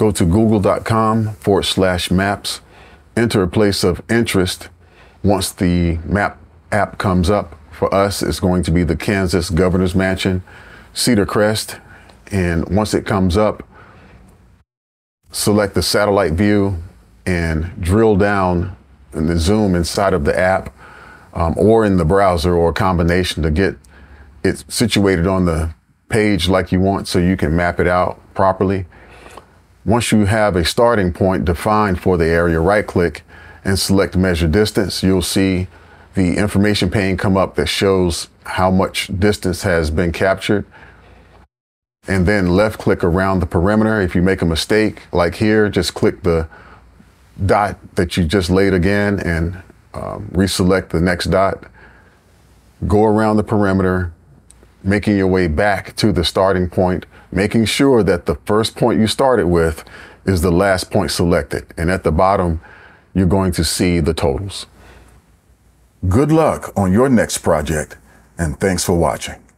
Go to google.com forward slash maps, enter a place of interest. Once the map app comes up, for us, it's going to be the Kansas Governor's Mansion, Cedar Crest. And once it comes up, select the satellite view and drill down in the zoom inside of the app um, or in the browser or a combination to get it situated on the page like you want so you can map it out properly. Once you have a starting point defined for the area, right click and select measure distance. You'll see the information pane come up that shows how much distance has been captured. And then left click around the perimeter. If you make a mistake, like here, just click the dot that you just laid again and um, reselect the next dot. Go around the perimeter, making your way back to the starting point, making sure that the first point you started with is the last point selected. And at the bottom, you're going to see the totals. Good luck on your next project, and thanks for watching.